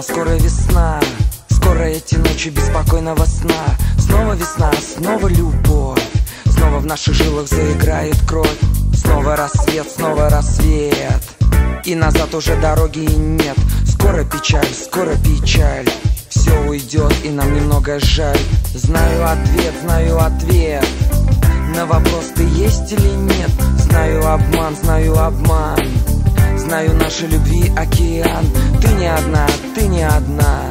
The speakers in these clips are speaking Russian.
весна Скоро эти ночи беспокойного сна. Снова весна, снова любовь. Снова в наших жилах заиграет кровь. Снова рассвет, снова рассвет. И назад уже дороги нет. Скоро печаль, скоро печаль. Все уйдет и нам немного жаль. Знаю ответ, знаю ответ. На вопрос ты есть или нет? Знаю обман, знаю обман Знаю нашей любви океан. Ты не одна, ты не одна.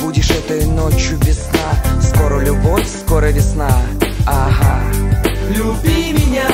Будешь этой ночью без сна. Скоро любовь, скоро весна. Ага. Люби меня,